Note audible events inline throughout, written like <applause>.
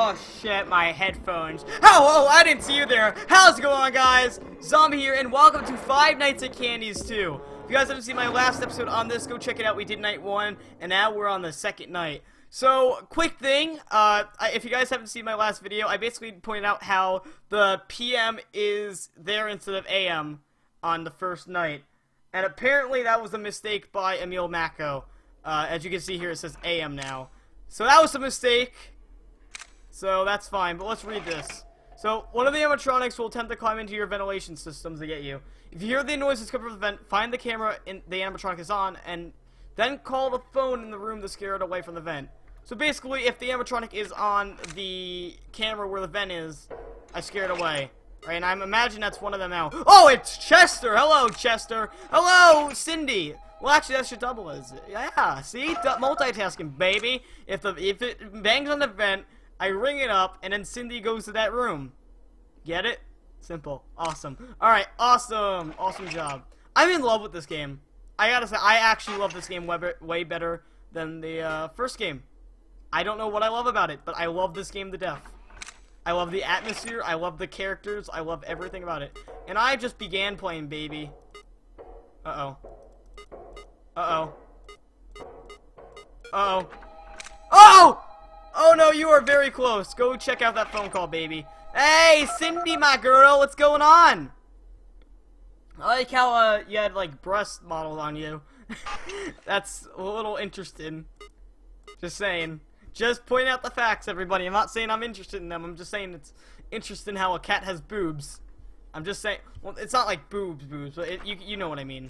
Oh shit, my headphones. Oh, oh, I didn't see you there. How's it going, guys? Zombie here, and welcome to Five Nights at Candy's 2. If you guys haven't seen my last episode on this, go check it out. We did night one, and now we're on the second night. So, quick thing, uh, if you guys haven't seen my last video, I basically pointed out how the PM is there instead of AM on the first night. And apparently that was a mistake by Emil Macko. Uh, as you can see here, it says AM now. So that was a mistake. So that's fine, but let's read this. So, one of the animatronics will attempt to climb into your ventilation systems to get you. If you hear the noises coming from the vent, find the camera in the animatronic is on, and then call the phone in the room to scare it away from the vent. So basically, if the animatronic is on the camera where the vent is, I scare it away. Right, and I imagine that's one of them now. Oh, it's Chester! Hello, Chester! Hello, Cindy! Well, actually, that should double as yeah. See, multitasking, baby. If the if it bangs on the vent, I ring it up, and then Cindy goes to that room. Get it? Simple. Awesome. Alright, awesome. Awesome job. I'm in love with this game. I gotta say, I actually love this game way better than the uh, first game. I don't know what I love about it, but I love this game to death. I love the atmosphere, I love the characters, I love everything about it. And I just began playing, baby. Uh-oh. Uh-oh. Uh-oh. Oh! No, you are very close. Go check out that phone call, baby. Hey, Cindy, my girl, what's going on? I like how uh, you had like breast modeled on you. <laughs> That's a little interesting. Just saying. Just pointing out the facts, everybody. I'm not saying I'm interested in them. I'm just saying it's interesting how a cat has boobs. I'm just saying. Well, it's not like boobs, boobs, but it, you you know what I mean.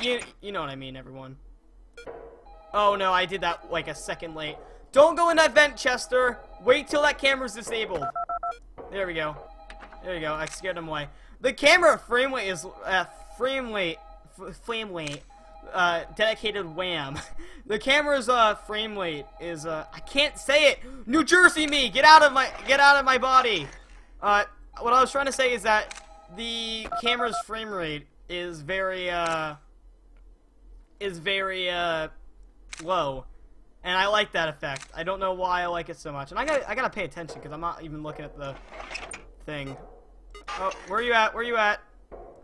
You you know what I mean, everyone. Oh no, I did that like a second late. Don't go in that vent, Chester. Wait till that camera's disabled. There we go. There you go. I scared him away. The camera frame rate is uh, frame rate, frame rate, uh, dedicated wham. <laughs> the camera's uh frame rate is uh I can't say it. New Jersey me, get out of my get out of my body. Uh, what I was trying to say is that the camera's frame rate is very uh is very uh low. And I like that effect. I don't know why I like it so much. And I gotta, I gotta pay attention because I'm not even looking at the thing. Oh, where are you at? Where are you at?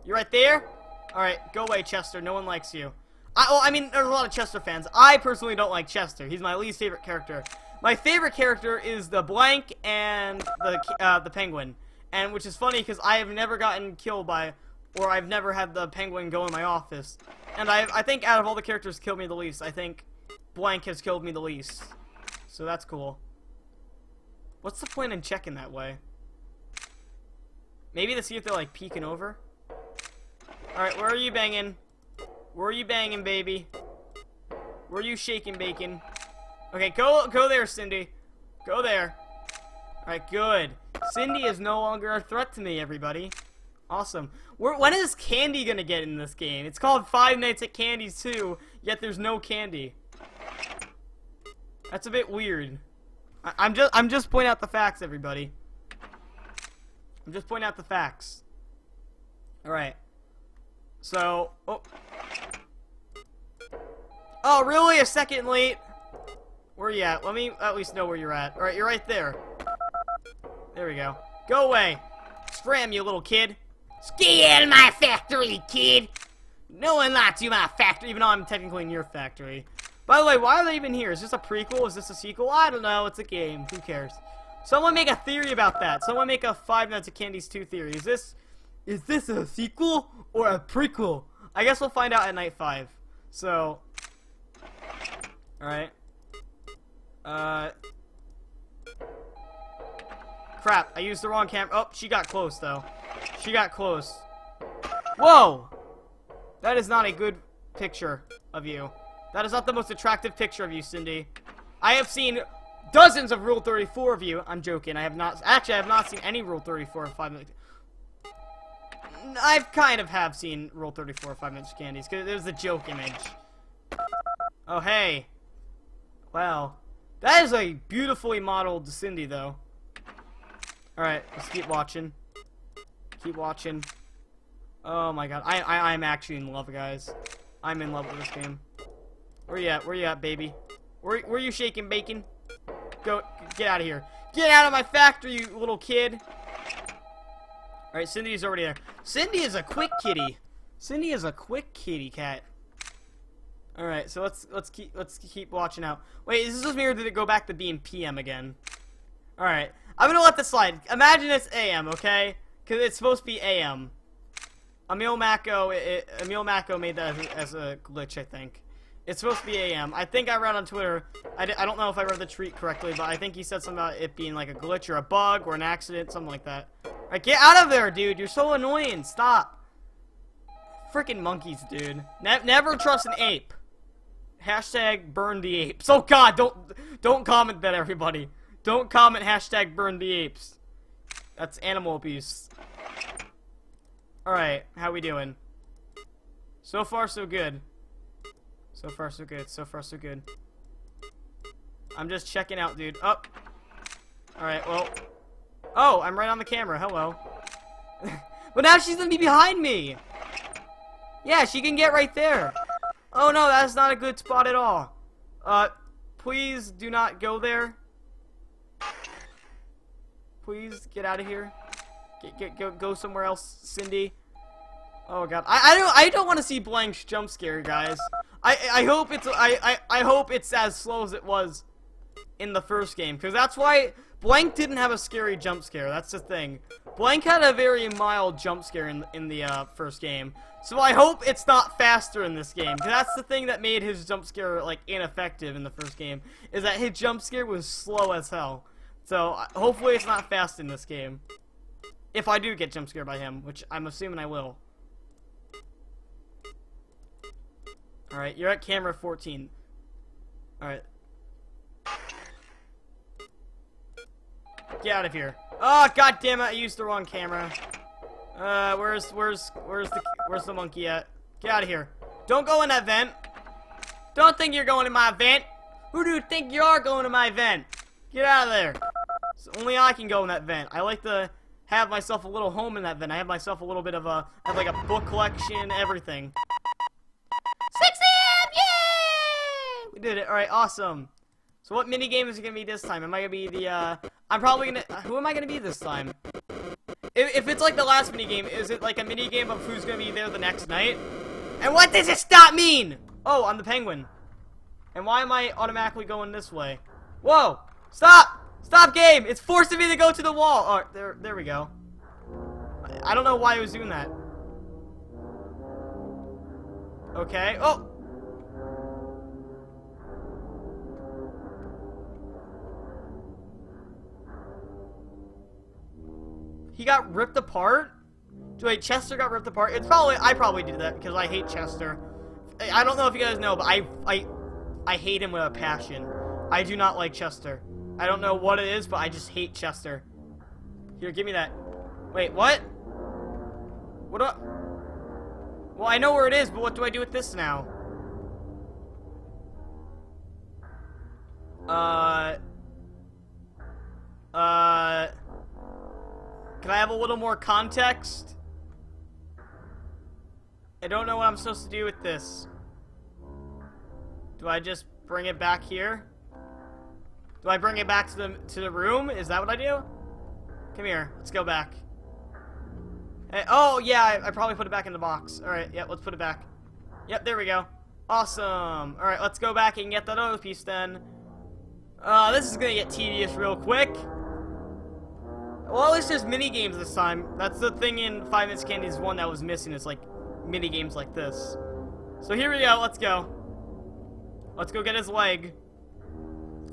You right there? Alright, go away, Chester. No one likes you. I, well, I mean, there's a lot of Chester fans. I personally don't like Chester. He's my least favorite character. My favorite character is the blank and the uh, the penguin. And which is funny because I have never gotten killed by, or I've never had the penguin go in my office. And I, I think out of all the characters killed me the least. I think blank has killed me the least. So that's cool. What's the point in checking that way? Maybe to see if they're like peeking over? Alright, where are you banging? Where are you banging, baby? Where are you shaking bacon? Okay, go go there, Cindy. Go there. Alright, good. Cindy is no longer a threat to me, everybody. Awesome. Where, when is candy gonna get in this game? It's called Five Nights at Candy's 2, yet there's no candy. That's a bit weird. I I'm just I'm just pointing out the facts, everybody. I'm just pointing out the facts. Alright. So, oh. Oh, really? A second late? Where you at? Let me at least know where you're at. Alright, you're right there. There we go. Go away. Scram, you little kid. Ski my factory, kid! No one locks you my factory, even though I'm technically in your factory. By the way, why are they even here? Is this a prequel? Is this a sequel? I don't know. It's a game. Who cares? Someone make a theory about that. Someone make a Five Nights at Candy's 2 theory. Is this is this a sequel or a prequel? I guess we'll find out at night 5. So Alright. Uh Crap, I used the wrong camera. Oh, she got close though. She got close. Whoa! That is not a good picture of you. That is not the most attractive picture of you, Cindy. I have seen dozens of Rule 34 of you. I'm joking. I have not. Actually, I have not seen any Rule 34 of 5 minutes. I've kind of have seen Rule 34 of 5 minutes candies, it was a joke image. Oh, hey. Wow. That is a beautifully modeled Cindy, though. Alright, let's keep watching. Keep watching. Oh my god. I, I, I'm actually in love, guys. I'm in love with this game. Where you at? Where you at, baby? Where, where you shaking bacon? Go, get out of here. Get out of my factory, you little kid. Alright, Cindy's already there. Cindy is a quick kitty. Cindy is a quick kitty cat. Alright, so let's let's keep let's keep watching out. Wait, is this just me or did it go back to being PM again? Alright. I'm gonna let this slide. Imagine it's AM, okay? Because it's supposed to be AM. Emil Macko, it, it, Emil Macko made that as, as, a glitch, I think. It's supposed to be AM. I think I read on Twitter, I d I don't know if I read the tweet correctly, but I think he said something about it being like a glitch or a bug or an accident, something like that. Alright, get out of there, dude. You're so annoying. Stop. Freaking monkeys, dude. Ne never trust an ape. Hashtag burn the apes. Oh god, don't don't comment that everybody. Don't comment hashtag burn the apes. That's animal abuse. Alright, how we doing? So far so good. So far so good. So far so good. I'm just checking out, dude. Up. Oh. Alright, well. Oh, I'm right on the camera. Hello. <laughs> but now she's gonna be behind me! Yeah, she can get right there. Oh no, that's not a good spot at all. Uh, please do not go there. Please get out of here. Get, get, go, go somewhere else, Cindy. Oh god, I, I don't, I don't want to see Blank's jump scare, guys. I, I hope it's, I, I, I hope it's as slow as it was in the first game, because that's why Blank didn't have a scary jump scare. That's the thing. Blank had a very mild jump scare in in the uh, first game, so I hope it's not faster in this game. Cause that's the thing that made his jump scare like ineffective in the first game, is that his jump scare was slow as hell. So hopefully it's not fast in this game. If I do get jump scared by him, which I'm assuming I will. Alright, you're at camera 14. Alright. Get out of here. Oh, god damn it, I used the wrong camera. Uh, where's, where's, where's the, where's the monkey at? Get out of here. Don't go in that vent. Don't think you're going in my vent. Who do you think you are going to my vent? Get out of there. So only I can go in that vent. I like to have myself a little home in that vent. I have myself a little bit of a, I have like a book collection, everything. Did it. All right, awesome. So what mini game is it gonna be this time? Am I gonna be the? uh... I'm probably gonna. Who am I gonna be this time? If, if it's like the last mini game, is it like a mini game of who's gonna be there the next night? And what does it stop mean? Oh, I'm the penguin. And why am I automatically going this way? Whoa! Stop! Stop game! It's forcing me to go to the wall! Oh, there, there we go. I don't know why it was doing that. Okay. Oh! He got ripped apart? Wait, Chester got ripped apart? It's probably, I probably did that because I hate Chester. I don't know if you guys know, but I, I, I hate him with a passion. I do not like Chester. I don't know what it is, but I just hate Chester. Here, give me that. Wait, what? What do I... Well, I know where it is, but what do I do with this now? Uh... Uh... Can I have a little more context? I don't know what I'm supposed to do with this. Do I just bring it back here? Do I bring it back to the to the room? Is that what I do? Come here. Let's go back. Hey, oh, yeah, I, I, probably put it back in the box. Alright, yeah, let's put it back. Yep, there we go. Awesome. Alright, let's go back and get that other piece then. Uh, this is gonna get tedious real quick. Well, least there's mini games this time. That's the thing in Five Minutes Candy's one that was missing. It's like mini games like this. So here we go. Let's go. Let's go get his leg.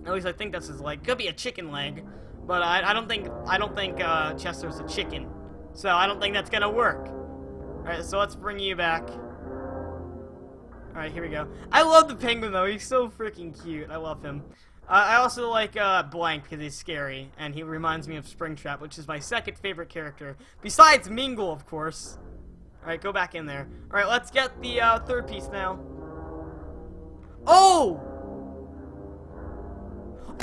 At least I think that's his leg. Could be a chicken leg, but I, I don't think I don't think uh, Chester's a chicken. So I don't think that's gonna work. All right, so let's bring you back. All right, here we go. I love the penguin though. He's so freaking cute. I love him. I also like uh, Blank because he's scary, and he reminds me of Springtrap, which is my second favorite character, besides Mangle, of course. Alright, go back in there. Alright, let's get the uh, third piece now. Oh!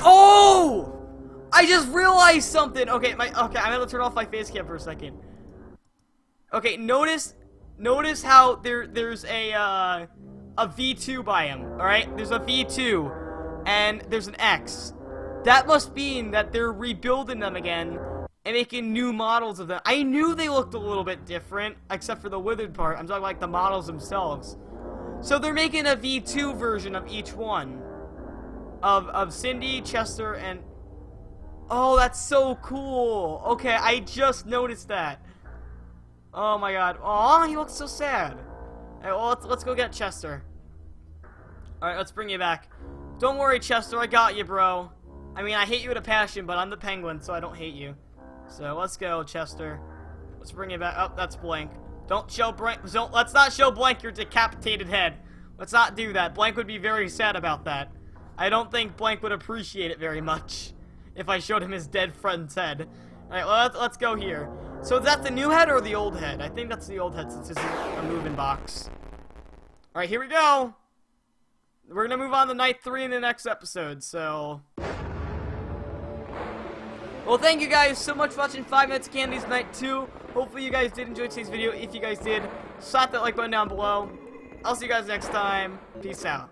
Oh! I just realized something! Okay, my okay, I'm gonna turn off my face cam for a second. Okay, notice notice how there there's a uh, a V2 by him, alright? There's a V2 and there's an X. That must mean that they're rebuilding them again and making new models of them. I knew they looked a little bit different, except for the withered part. I'm talking like the models themselves. So they're making a V2 version of each one. Of, of Cindy, Chester, and... Oh, that's so cool. Okay, I just noticed that. Oh my god. Oh, he looks so sad. Alright, well, let's, let's go get Chester. Alright, let's bring you back. Don't worry, Chester, I got you, bro. I mean, I hate you with a passion, but I'm the penguin, so I don't hate you. So, let's go, Chester. Let's bring you back. Oh, that's Blank. Don't show Blank. Don't, let's not show Blank your decapitated head. Let's not do that. Blank would be very sad about that. I don't think Blank would appreciate it very much <laughs> if I showed him his dead friend's head. Alright, well, let's, let's go here. So is that the new head or the old head? I think that's the old head since it's a moving box. Alright, here we go. We're gonna move on to night three in the next episode, so... Well, thank you guys so much for watching 5 Minutes of Candy's Night 2. Hopefully you guys did enjoy today's video. If you guys did, slap that like button down below. I'll see you guys next time. Peace out.